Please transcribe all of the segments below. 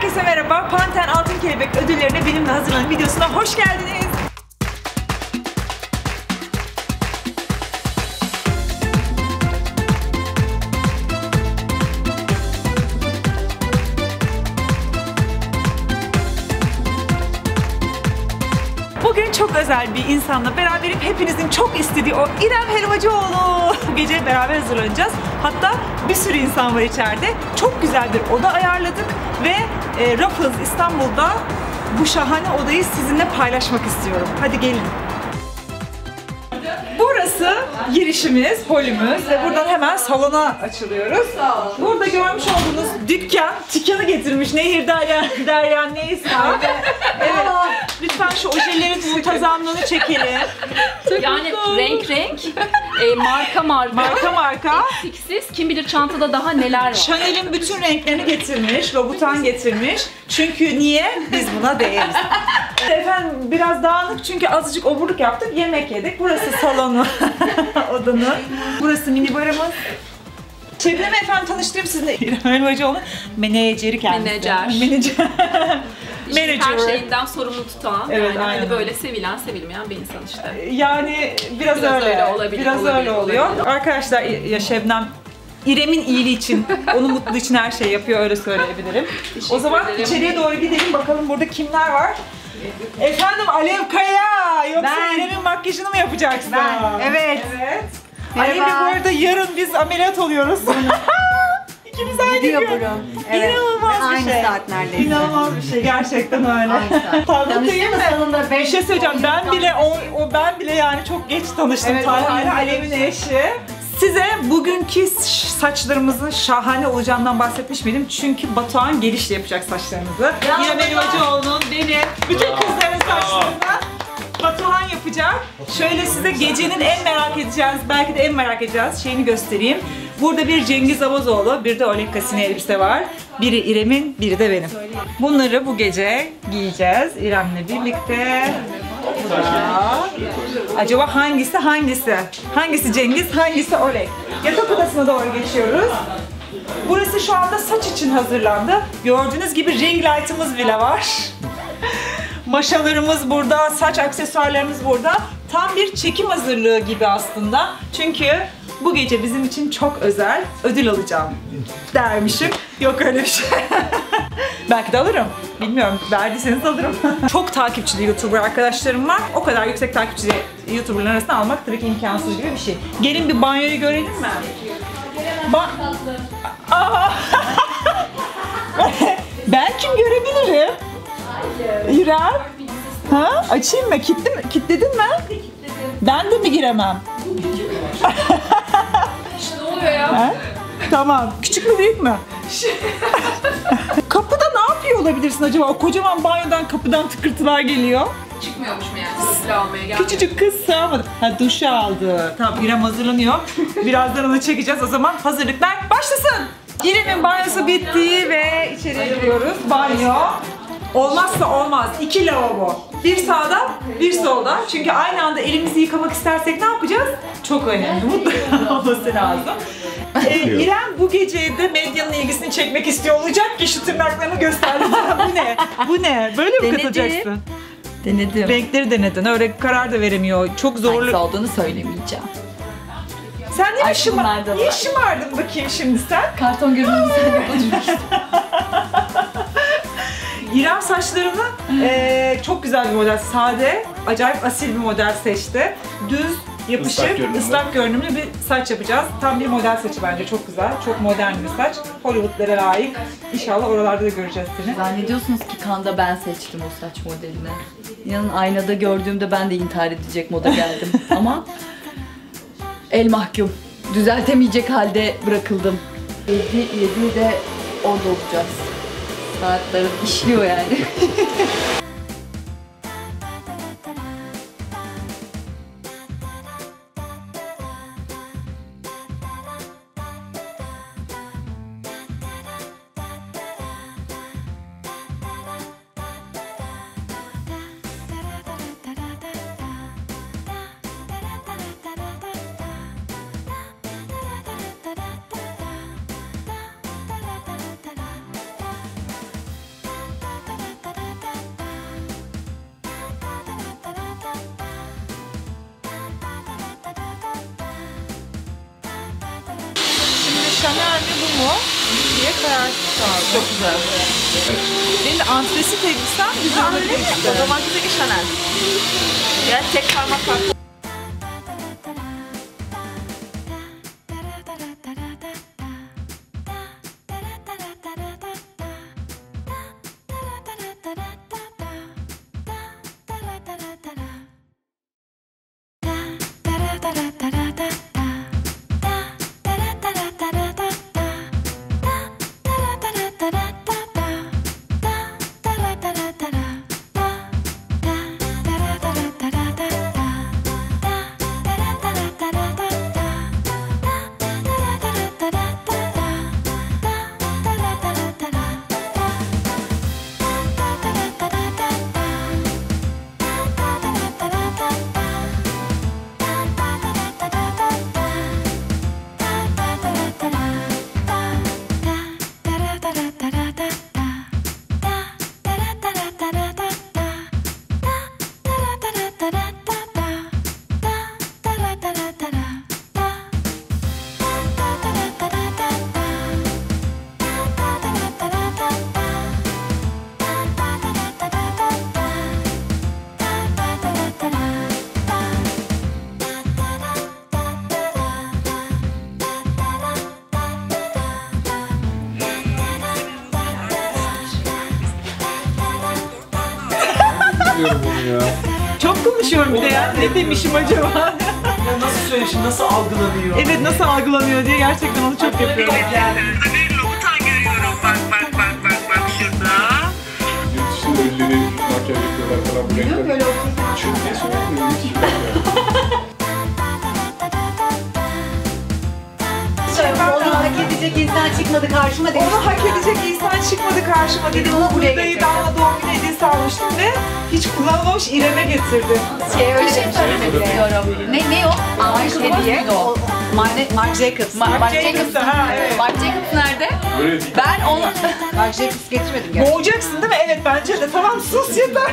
Herkese merhaba. Panten Altın Kelebek ödüllerine benimle hazırlanan videosuna hoş geldiniz. Bugün çok özel bir insanla beraberim. Hepinizin çok istediği o İrem Helvacıoğlu. Bu gece beraber hazırlanacağız. Hatta bir sürü insan var içeride. Çok güzel bir oda ayarladık ve e, Raffles İstanbul'da bu şahane odayı sizinle paylaşmak istiyorum. Hadi gelin. Girişimiz, holümüz ve buradan hemen salona açılıyoruz. Burada görmüş olduğunuz dükkan, dükkanı getirmiş Nehir Derya, Derya neyse. evet. Lütfen şu ojelerin muntazamlığını çekelim. Yani renk renk, e, marka marka, Marka marka. fiksiz. Kim bilir çantada daha neler var. Chanel'in bütün renklerini getirmiş, Louboutin getirmiş. Çünkü niye? Biz buna değeriz. Efendim biraz dağınık çünkü azıcık oburluk yaptık, yemek yedik. Burası salonu, odanın. Burası mini barımız. Şebnem efendim tanıştırayım sizinle. İrem Elmacıoğlu menajeri kendisi. Menajer. Menajer. İşin her şeyinden sorumlu tutan, Evet, yani aynen. hani böyle sevilen sevilmeyen bir insan işte. Yani biraz, Biraz öyle. öyle olabilir, Biraz olabilir, öyle oluyor. olabilir. Arkadaşlar ya Şebnem İrem'in iyiliği için, onun mutlu için her şeyi yapıyor öyle söyleyebilirim. o zaman ederim. içeriye doğru gidelim bakalım burada kimler var? Efendim Alev Kaya yoksa Ben. İrem'in makyajını mı yapacaksın? Ben, evet. Evet. Merhaba. Alev'le bu arada yarın biz ameliyat oluyoruz. İkimiz aynı gün. Evet. İnanılmaz Ve bir aynı şey. saat neredeyse. İnanılmaz bir şey gerçekten öyle. Aynı. Tabii değil mi? Sonunda Bir şey söyleyeceğim. Ben bile o, o ben bile yani çok geç tanıştım. Evet, aynen. Alev'in eşi. Size bugünkü saçlarımızın şahane olacağından bahsetmiş miydim? Çünkü Batuhan gelişle yapacak saçlarımızı. Yine benim Hocaoğlu'nun, benim, bütün kızların saçlarını Batuhan yapacak. Şöyle size gecenin en merak edeceğiniz, belki de en merak edeceğiniz şeyini göstereyim. Burada bir Cengiz Avazoğlu, bir de Oleg Kasini elbise var. Biri İrem'in, biri de benim. Bunları bu gece giyeceğiz İrem'le birlikte. Acaba hangisi hangisi? Hangisi Cengiz, hangisi Oleg? Yatak odasına doğru geçiyoruz. Burası şu anda saç için hazırlandı. Gördüğünüz gibi ring light'ımız bile var. Maşalarımız burada, saç aksesuarlarımız burada. Tam bir çekim hazırlığı gibi aslında. Çünkü bu gece bizim için çok özel ödül alacağım dermişim. Yok öyle bir şey. Belki de alırım. Bilmiyorum. Verdiyseniz alırım. çok takipçili YouTuber arkadaşlarım var. O kadar yüksek takipçili YouTuber'ların arasında almak tabii ki imkansız gibi bir şey. Gelin bir banyoyu görelim mi? Ba ben kim görebilirim? İrem? Ha? Açayım mı? Kilitli mi? Kilitledin mi? Ben de mi giremem? Oluyor ya? Ha? Tamam. Küçük mü büyük mü? Kapıda ne yapıyor olabilirsin acaba? O kocaman banyodan kapıdan tıkırtılar geliyor. Çıkmıyormuş mu yani? Silah almaya geldi. Küçücük kız sığamadı. Ha duşu aldı. Tamam İrem hazırlanıyor. Birazdan onu çekeceğiz. O zaman hazırlıklar başlasın. İrem'in banyosu bitti ve içeriye giriyoruz. Banyo. Olmazsa olmaz. İki lavabo. Bir sağda, bir solda. Çünkü aynı anda elimizi yıkamak istersek ne yapacağız? Çok önemli. Mutlaka olması lazım. Ee, İrem bu gece de medyanın ilgisini çekmek istiyor olacak ki şu tırnaklarını gösterdi. bu ne? Bu ne? Böyle mi Denedim. katılacaksın? Denedim. Renkleri denedin. Öyle karar da veremiyor. Çok Hangisi zorlu. olduğunu söylemeyeceğim. Sen niye, Ay, şımar bunlar da niye var. şımardın bakayım şimdi sen? Karton görünümü sen yapacak. İrem saçlarını eee, çok güzel bir model. Sade, acayip asil bir model seçti. Düz, yapışık, Islak görünümlü. ıslak görünümlü bir saç yapacağız. Tam bir model saçı bence. Çok güzel. Çok modern bir saç. Hollywood'lara layık. İnşallah oralarda da göreceğiz seni. Zannediyorsunuz ki Kanda ben seçtim o saç modelini. İnanın aynada gördüğümde ben de intihar edecek moda geldim. Ama el mahkum. Düzeltemeyecek halde bırakıldım. 7, 7 de orada olacağız. Saatlerim işliyor yani. Mi bu mu diye kararsız kaldım. Çok güzel. Benim de antresit elbisem güzel Öyle mi? O zaman güzel Chanel. Ya tek parmak farkı. Konuşuyorum bir de ya. Ne demişim acaba? Ya nasıl söyleşi, nasıl algılanıyor? evet nasıl algılanıyor diye gerçekten onu çok yapıyorum. bir lobutan görüyorum. Bak bak bak bak bak şurada. Yurt dışında ünlüleri makyaj yapıyorlar falan bu renkler. Çok ne söylüyor? Onu hak edecek insan çıkmadı karşıma demiş. Onu hak edecek insan çıkmadı karşıma dedim. Onu Bu buraya getirdim. daha doğum günü hediyesi almıştım ve hiç kullanmamış İrem'e getirdim. Şey öyle Bir şey demiş. söylemek istiyorum. Ne, ne o? Mark hediye. O- Mark, Mark Jacobs. Mark, Mark Jacobs, ha, evet. Mark Jacobs nerede? Ben onu... Mark Jacobs getirmedim gerçekten. Boğacaksın değil mi? Evet bence de. Tamam sus yeter.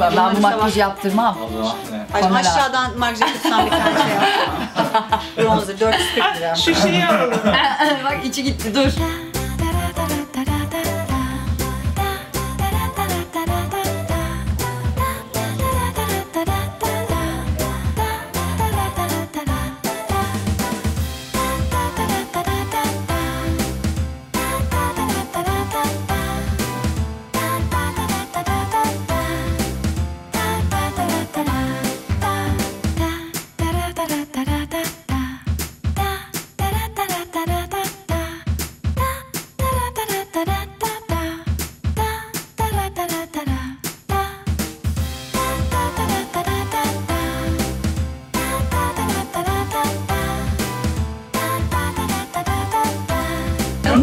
Ben, ben bu makyajı yaptırmam. Ay, aşağıdan Mark Jacobs'tan bir tane şey yap. Bronzer 440 lira. Şu şeyi alalım. Bak içi gitti dur.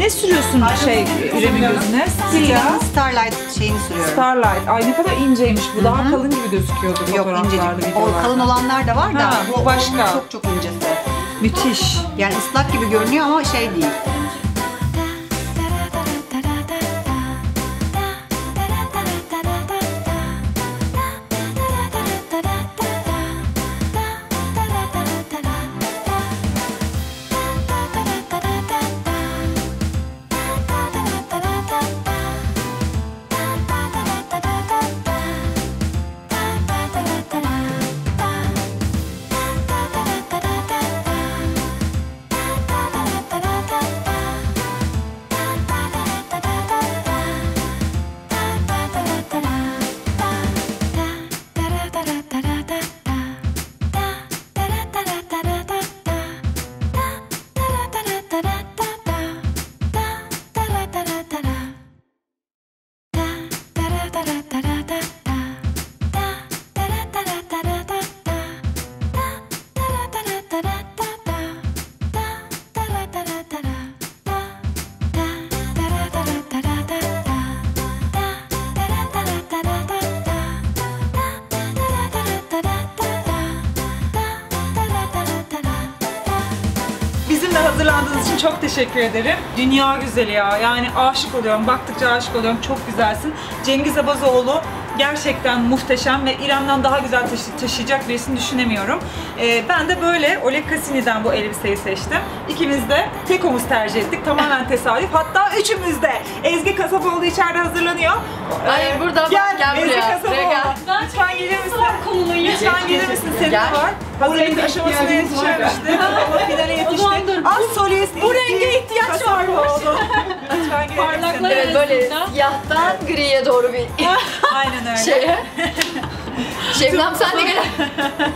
Ne sürüyorsun şey İrem'in gözüne? Siyah. Starlight şeyini sürüyorum. Starlight. Ay ne kadar inceymiş bu. Daha kalın gibi gözüküyordu Yok fotoğraflarda, incecik. O videolarda. kalın olanlar da var da Ha, bu başka. çok çok incesi. Müthiş. Yani ıslak gibi görünüyor ama şey değil. Hazırlandığınız için çok teşekkür ederim. Dünya güzeli ya. Yani aşık oluyorum. Baktıkça aşık oluyorum. Çok güzelsin. Cengiz Abazoğlu gerçekten muhteşem ve İrem'den daha güzel taşı- taşıyacak birisini düşünemiyorum. Ee, ben de böyle Oleg Cassini'den bu elbiseyi seçtim. İkimiz de tek omuz tercih ettik. Tamamen tesadüf. Hatta üçümüz de. Ezgi Kasapoğlu içeride hazırlanıyor. Hayır, burada bak, gel, gel Ezgi buraya. Kasapoğlu. Buraya gel. Lütfen gelir misin? Lütfen gelir misin? Senin de Gel. var. Hazırlık aşamasına yetişememişti. Ama finale yetişti. Az solist. Bu renge ihtiyaç var Parlaklar Evet böyle arasında. siyahtan griye doğru bir Aynen öyle. şeye. Şebnem sen de gel.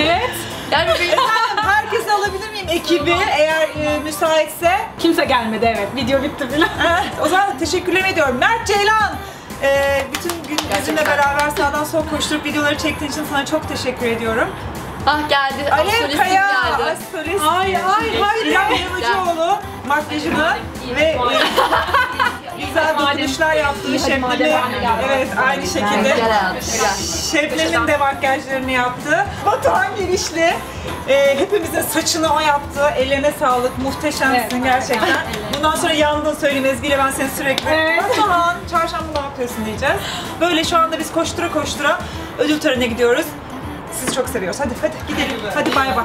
Evet. Gel bebeğim. Efendim herkesi alabilir miyim ekibi eğer e, müsaitse? Kimse gelmedi evet. Video bitti bile. Evet, o zaman teşekkürler ediyorum. Mert Ceylan, e, bütün gün bizimle Gerçekten. beraber sağdan sol koşturup videoları çektiğin için sana çok teşekkür ediyorum. Ah geldi. Alev Kaya, geldi. Ay, ay, ay. İrem Yanıcıoğlu, makyajını ve e, güzel dokunuşlar yaptığı Şebnem'i, evet aynı şekilde. Şebnem'in de makyajlarını yaptı. Batuhan Girişli. E, hepimizin saçını o yaptı. Ellerine sağlık. Muhteşemsin gerçekten. Bundan sonra yandın söyleyeyim Ezgi'yle ben seni sürekli. Batuhan çarşamba ne yapıyorsun diyeceğiz. Böyle şu anda biz koştura koştura ödül törenine gidiyoruz. Sizi çok seviyoruz. Hadi hadi gidelim. Hadi bay bay.